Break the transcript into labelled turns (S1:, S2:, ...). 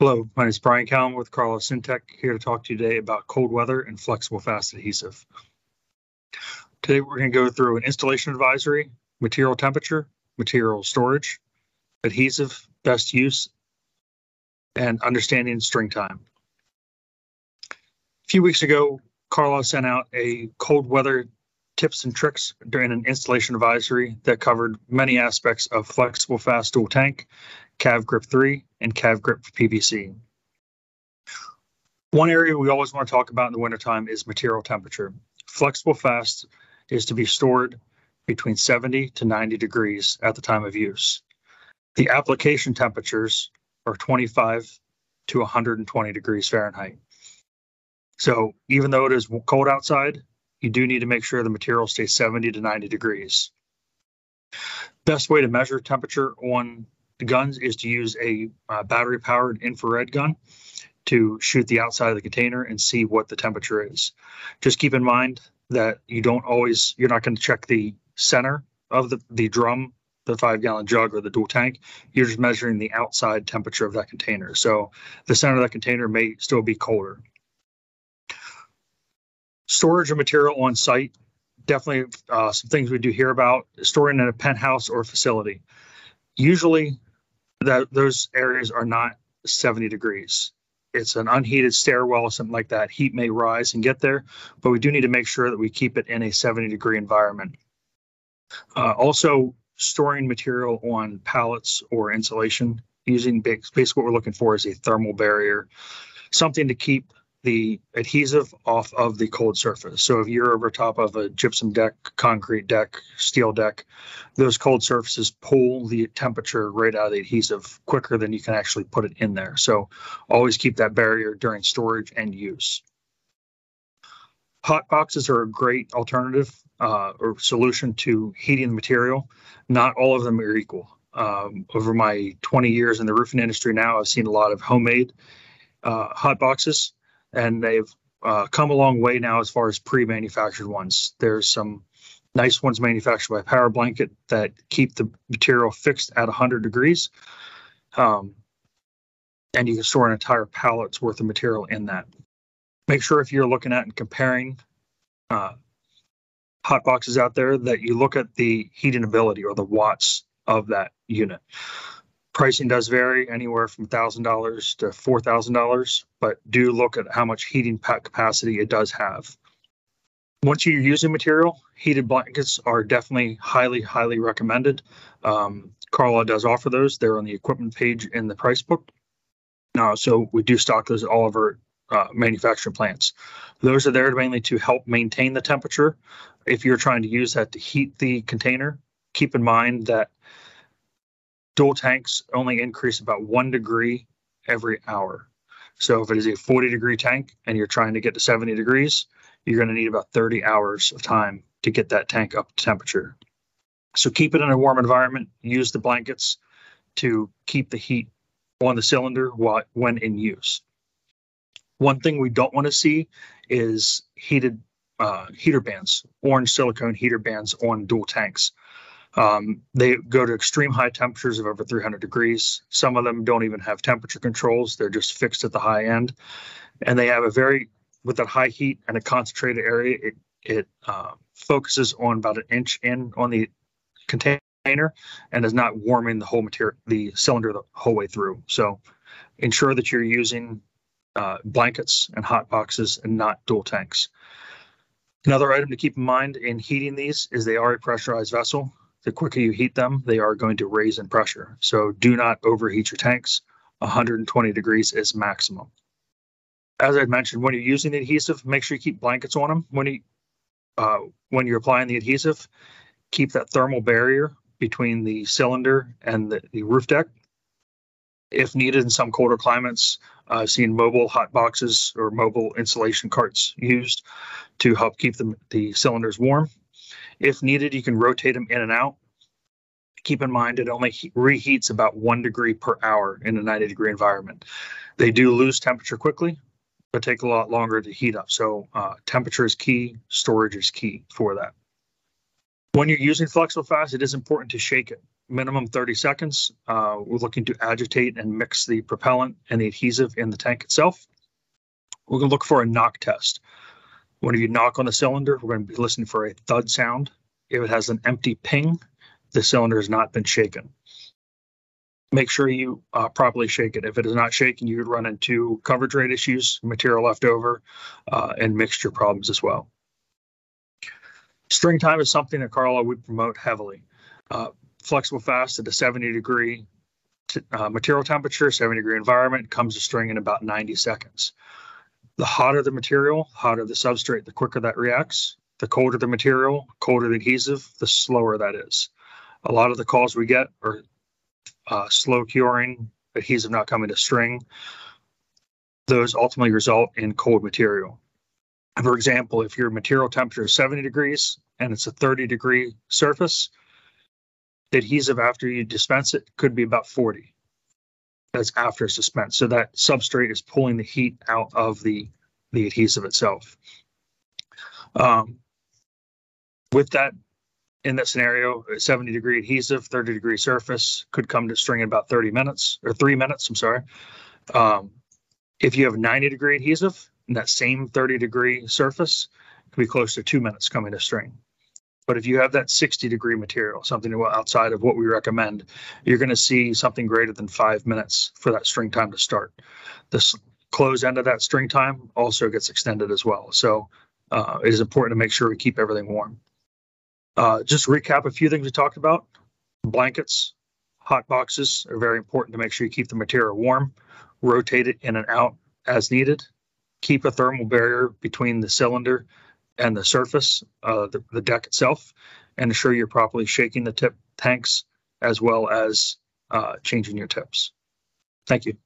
S1: Hello, my name is Brian Calaman with Carlisle SynTec, here to talk to you today about cold weather and flexible fast adhesive. Today we're going to go through an installation advisory, material temperature, material storage, adhesive, best use, and understanding string time. A few weeks ago, Carlisle sent out a cold weather tips and tricks during an installation advisory that covered many aspects of flexible fast dual tank Cav Grip 3, and Cav Grip PVC. One area we always want to talk about in the wintertime is material temperature. Flexible fast is to be stored between 70 to 90 degrees at the time of use. The application temperatures are 25 to 120 degrees Fahrenheit. So even though it is cold outside, you do need to make sure the material stays 70 to 90 degrees. Best way to measure temperature on guns is to use a uh, battery powered infrared gun to shoot the outside of the container and see what the temperature is. Just keep in mind that you don't always, you're not going to check the center of the, the drum, the five gallon jug or the dual tank. You're just measuring the outside temperature of that container. So the center of that container may still be colder. Storage of material on site, definitely uh, some things we do hear about storing in a penthouse or facility. Usually that those areas are not 70 degrees. It's an unheated stairwell or something like that. Heat may rise and get there, but we do need to make sure that we keep it in a 70 degree environment. Uh, also, storing material on pallets or insulation using basically what we're looking for is a thermal barrier, something to keep the adhesive off of the cold surface. So if you're over top of a gypsum deck, concrete deck, steel deck, those cold surfaces pull the temperature right out of the adhesive quicker than you can actually put it in there. So always keep that barrier during storage and use. Hot boxes are a great alternative uh, or solution to heating the material. Not all of them are equal. Um, over my 20 years in the roofing industry now, I've seen a lot of homemade uh, hot boxes and they've uh, come a long way now as far as pre-manufactured ones. There's some nice ones manufactured by Power Blanket that keep the material fixed at 100 degrees, um, and you can store an entire pallet's worth of material in that. Make sure if you're looking at and comparing uh, hot boxes out there that you look at the heating ability or the watts of that unit. Pricing does vary anywhere from $1,000 to $4,000, but do look at how much heating capacity it does have. Once you're using material, heated blankets are definitely highly, highly recommended. Um, Carlisle does offer those. They're on the equipment page in the price book. Uh, so we do stock those at all of our uh, manufacturing plants. Those are there mainly to help maintain the temperature. If you're trying to use that to heat the container, keep in mind that dual tanks only increase about one degree every hour. So if it is a 40 degree tank and you're trying to get to 70 degrees, you're going to need about 30 hours of time to get that tank up to temperature. So keep it in a warm environment. Use the blankets to keep the heat on the cylinder while, when in use. One thing we don't want to see is heated uh, heater bands, orange silicone heater bands on dual tanks. Um, they go to extreme high temperatures of over 300 degrees. Some of them don't even have temperature controls. They're just fixed at the high end. And they have a very, with that high heat and a concentrated area, it, it uh, focuses on about an inch in on the container and is not warming the whole material, the cylinder the whole way through. So ensure that you're using uh, blankets and hot boxes and not dual tanks. Another item to keep in mind in heating these is they are a pressurized vessel the quicker you heat them, they are going to raise in pressure. So do not overheat your tanks. 120 degrees is maximum. As I mentioned, when you're using the adhesive, make sure you keep blankets on them. When you uh, when you're applying the adhesive, keep that thermal barrier between the cylinder and the, the roof deck. If needed in some colder climates, I've seen mobile hot boxes or mobile insulation carts used to help keep the, the cylinders warm. If needed, you can rotate them in and out. Keep in mind, it only reheats about one degree per hour in a 90 degree environment. They do lose temperature quickly, but take a lot longer to heat up. So uh, temperature is key, storage is key for that. When you're using flexible fast, it is important to shake it. minimum 30 seconds. Uh, we're looking to agitate and mix the propellant and the adhesive in the tank itself. We're going to look for a knock test. When you knock on the cylinder, we're going to be listening for a thud sound. If it has an empty ping, the cylinder has not been shaken. Make sure you uh, properly shake it. If it is not shaken, you could run into coverage rate issues, material left over, uh, and mixture problems as well. String time is something that Carlisle would promote heavily. Uh, flexible fast at a 70 degree uh, material temperature, 70 degree environment comes to string in about 90 seconds. The hotter the material, hotter the substrate, the quicker that reacts. The colder the material, colder the adhesive, the slower that is. A lot of the calls we get are uh, slow curing, adhesive not coming to string. Those ultimately result in cold material. For example, if your material temperature is 70 degrees and it's a 30 degree surface, the adhesive after you dispense it could be about 40. That's after suspense. So that substrate is pulling the heat out of the, the adhesive itself. Um, with that, in that scenario, a 70 degree adhesive, 30 degree surface could come to string in about 30 minutes or three minutes. I'm sorry. Um, if you have 90 degree adhesive in that same 30 degree surface, it could be close to two minutes coming to string. But if you have that 60 degree material, something outside of what we recommend, you're going to see something greater than five minutes for that string time to start. The close end of that string time also gets extended as well. So uh, it is important to make sure we keep everything warm. Uh, just recap a few things we talked about. Blankets, hot boxes are very important to make sure you keep the material warm. Rotate it in and out as needed. Keep a thermal barrier between the cylinder and the surface, uh, the, the deck itself, and ensure you're properly shaking the tip tanks as well as uh, changing your tips. Thank you.